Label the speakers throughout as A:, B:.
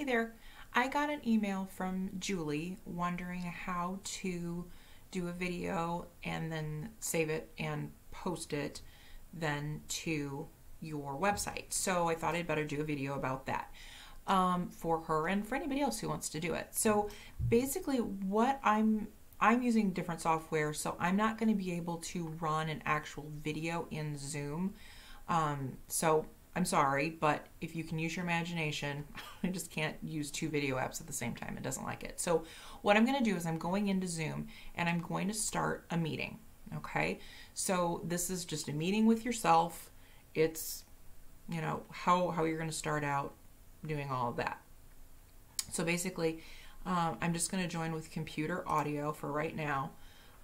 A: Hey there. I got an email from Julie wondering how to do a video and then save it and post it then to your website. So I thought I'd better do a video about that um, for her and for anybody else who wants to do it. So basically, what I'm I'm using different software, so I'm not going to be able to run an actual video in Zoom. Um, so I'm sorry, but if you can use your imagination, I just can't use two video apps at the same time. It doesn't like it. So what I'm going to do is I'm going into Zoom and I'm going to start a meeting. Okay. So this is just a meeting with yourself. It's, you know, how, how you're going to start out doing all of that. So basically, um, I'm just going to join with computer audio for right now.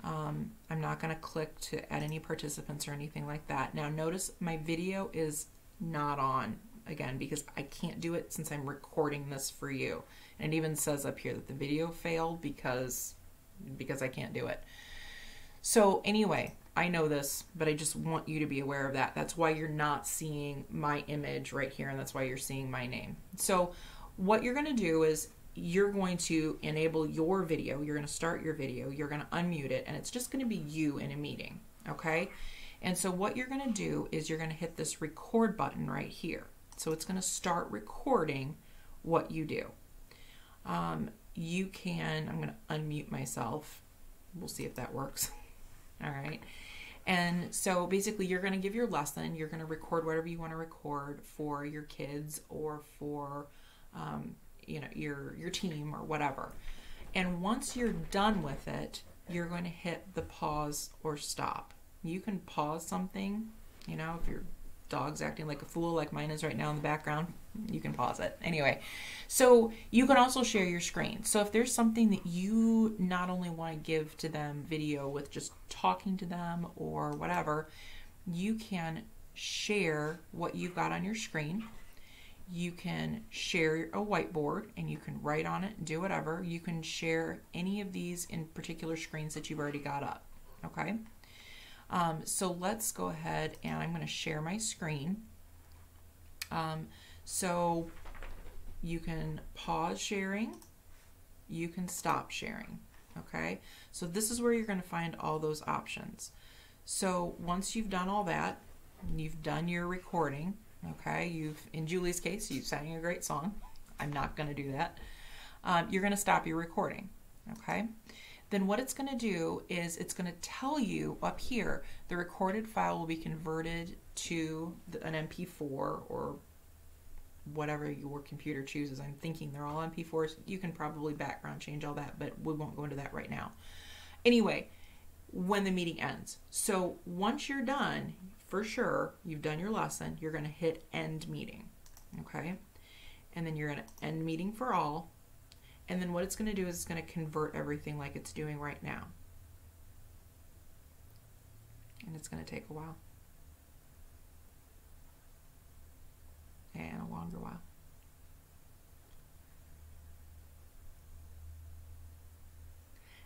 A: Um, I'm not going to click to add any participants or anything like that. Now notice my video is not on again because I can't do it since I'm recording this for you. And it even says up here that the video failed because because I can't do it. So anyway, I know this, but I just want you to be aware of that. That's why you're not seeing my image right here and that's why you're seeing my name. So what you're going to do is you're going to enable your video. You're going to start your video. You're going to unmute it and it's just going to be you in a meeting, okay? And so what you're going to do is you're going to hit this record button right here. So it's going to start recording what you do. Um, you can, I'm going to unmute myself. We'll see if that works. All right. And so basically, you're going to give your lesson. You're going to record whatever you want to record for your kids or for, um, you know, your your team or whatever. And once you're done with it, you're going to hit the pause or stop you can pause something, you know, if your dog's acting like a fool like mine is right now in the background, you can pause it. Anyway, so you can also share your screen. So if there's something that you not only want to give to them video with just talking to them or whatever, you can share what you've got on your screen. You can share a whiteboard and you can write on it and do whatever. You can share any of these in particular screens that you've already got up. Okay. Um, so let's go ahead and I'm going to share my screen. Um, so you can pause sharing, you can stop sharing. Okay, so this is where you're going to find all those options. So once you've done all that, you've done your recording. Okay, you've in Julie's case, you sang a great song. I'm not going to do that. Um, you're going to stop your recording. Okay then what it's going to do is it's going to tell you up here the recorded file will be converted to an MP4 or whatever your computer chooses. I'm thinking they're all MP4s. You can probably background change all that, but we won't go into that right now. Anyway, when the meeting ends. So once you're done, for sure, you've done your lesson, you're going to hit end meeting. Okay? And then you're going to end meeting for all and then what it's going to do is it's going to convert everything like it's doing right now. And it's going to take a while. And a longer while.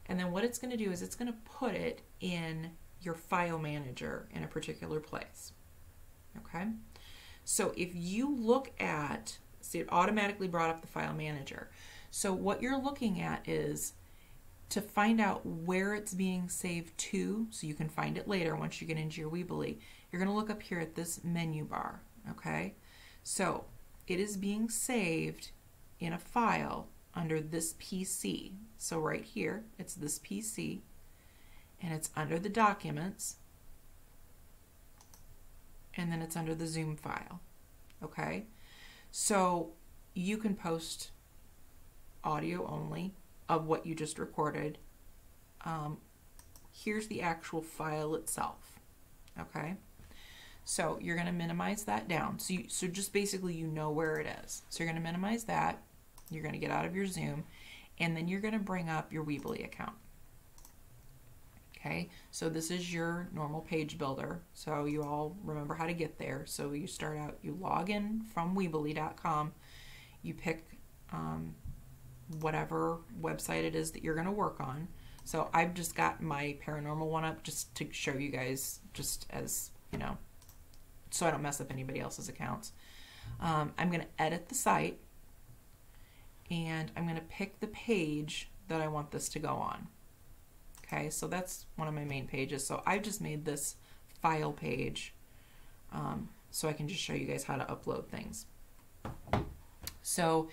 A: And then what it's going to do is it's going to put it in your file manager in a particular place. Okay? So if you look at, see it automatically brought up the file manager. So what you're looking at is to find out where it's being saved to, so you can find it later once you get into your Weebly, you're going to look up here at this menu bar, okay? So it is being saved in a file under this PC. So right here, it's this PC, and it's under the documents, and then it's under the Zoom file, okay? So you can post audio only of what you just recorded. Um, here's the actual file itself. Okay. So you're going to minimize that down. So, you, so just basically you know where it is. So you're going to minimize that. You're going to get out of your Zoom. And then you're going to bring up your Weebly account. Okay, so this is your normal page builder. So you all remember how to get there. So you start out, you log in from Weebly.com. You pick um, whatever website it is that you're going to work on. So I've just got my paranormal one up just to show you guys, just as, you know, so I don't mess up anybody else's accounts. Um, I'm going to edit the site. and I'm going to pick the page that I want this to go on. Okay, so that's one of my main pages. So I've just made this file page um, so I can just show you guys how to upload things. So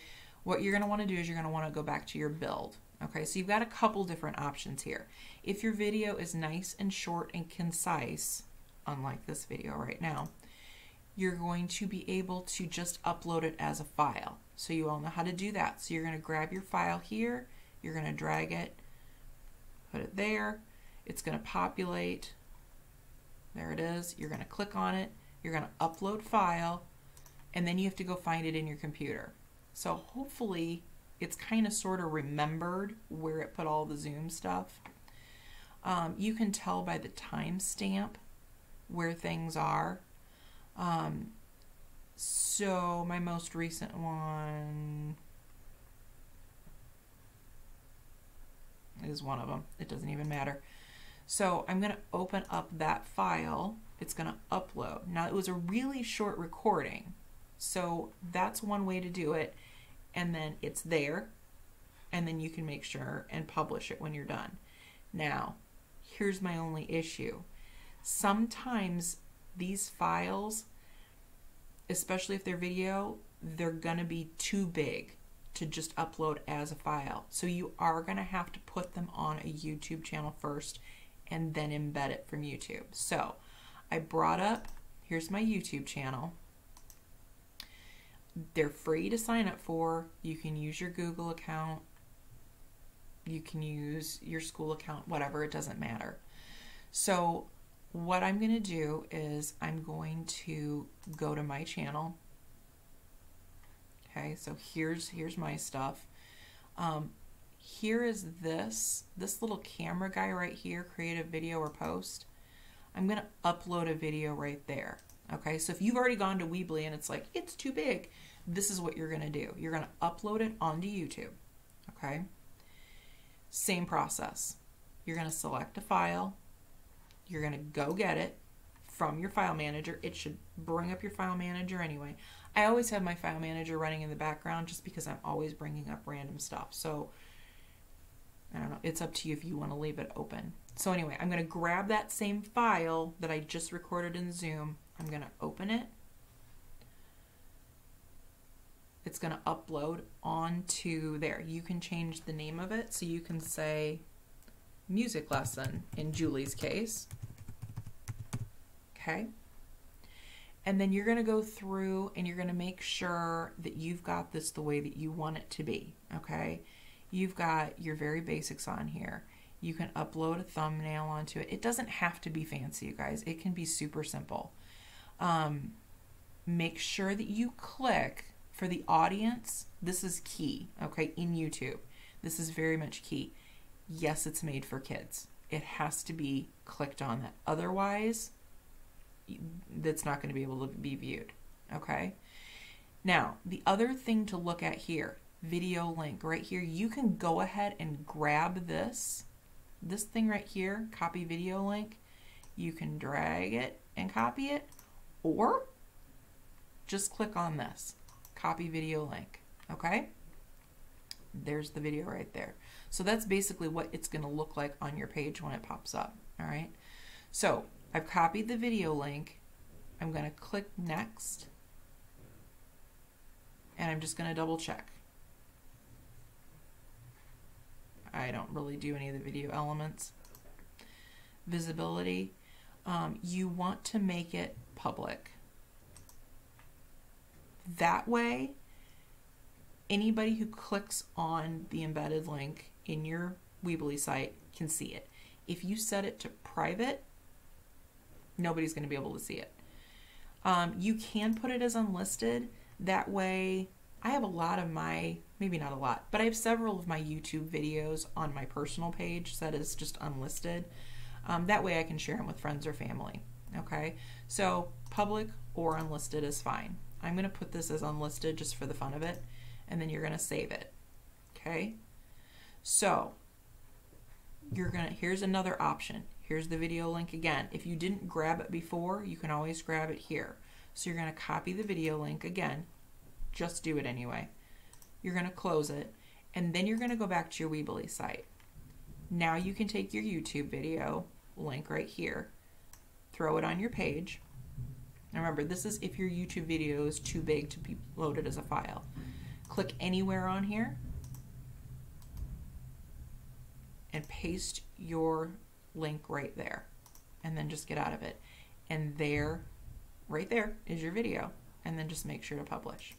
A: what you're going to want to do is you're going to want to go back to your build. Okay, so you've got a couple different options here. If your video is nice and short and concise, unlike this video right now, you're going to be able to just upload it as a file. So you all know how to do that. So you're going to grab your file here, you're going to drag it, put it there, it's going to populate, there it is, you're going to click on it, you're going to upload file, and then you have to go find it in your computer. So hopefully it's kind of sort of remembered where it put all the Zoom stuff. Um, you can tell by the timestamp where things are. Um, so my most recent one is one of them. It doesn't even matter. So I'm going to open up that file. It's going to upload. Now it was a really short recording. So that's one way to do it. And then it's there. And then you can make sure and publish it when you're done. Now, here's my only issue. Sometimes these files, especially if they're video, they're going to be too big to just upload as a file. So you are going to have to put them on a YouTube channel first and then embed it from YouTube. So I brought up, here's my YouTube channel. They're free to sign up for. You can use your Google account. You can use your school account, whatever, it doesn't matter. So what I'm going to do is I'm going to go to my channel. Okay, so here's here's my stuff. Um, here is this, this little camera guy right here, create a video or post. I'm going to upload a video right there. Okay, so if you've already gone to Weebly and it's like, it's too big, this is what you're going to do. You're going to upload it onto YouTube. Okay, same process. You're going to select a file, you're going to go get it from your file manager. It should bring up your file manager anyway. I always have my file manager running in the background just because I'm always bringing up random stuff. So I don't know, it's up to you if you want to leave it open. So anyway, I'm going to grab that same file that I just recorded in Zoom. I'm going to open it. It's going to upload onto there. You can change the name of it. So you can say music lesson in Julie's case. Okay. And then you're going to go through and you're going to make sure that you've got this the way that you want it to be. Okay. You've got your very basics on here. You can upload a thumbnail onto it. It doesn't have to be fancy, you guys. It can be super simple. Um, make sure that you click for the audience. This is key, okay, in YouTube. This is very much key. Yes, it's made for kids. It has to be clicked on that. Otherwise, that's not going to be able to be viewed. Okay. Now, the other thing to look at here, video link right here, you can go ahead and grab this, this thing right here, copy video link. You can drag it and copy it, or just click on this, copy video link. Okay. There's the video right there. So that's basically what it's going to look like on your page when it pops up. All right. So I've copied the video link. I'm going to click next. And I'm just going to double check. I don't really do any of the video elements. Visibility. Um, you want to make it public. That way, anybody who clicks on the embedded link in your Weebly site can see it. If you set it to private, nobody's going to be able to see it. Um, you can put it as unlisted. That way, I have a lot of my, maybe not a lot, but I have several of my YouTube videos on my personal page that is just unlisted. Um, that way I can share them with friends or family. Okay, so public or unlisted is fine. I'm going to put this as unlisted just for the fun of it, and then you're going to save it. Okay, so you're going to, here's another option. Here's the video link again. If you didn't grab it before, you can always grab it here. So you're going to copy the video link again. Just do it anyway. You're going to close it, and then you're going to go back to your Weebly site. Now you can take your YouTube video link right here, throw it on your page. Now remember, this is if your YouTube video is too big to be loaded as a file. Click anywhere on here and paste your link right there and then just get out of it. And there, right there, is your video. And then just make sure to publish.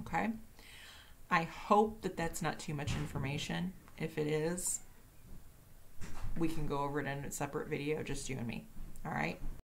A: Okay? I hope that that's not too much information. If it is, we can go over it in a separate video, just you and me. All right?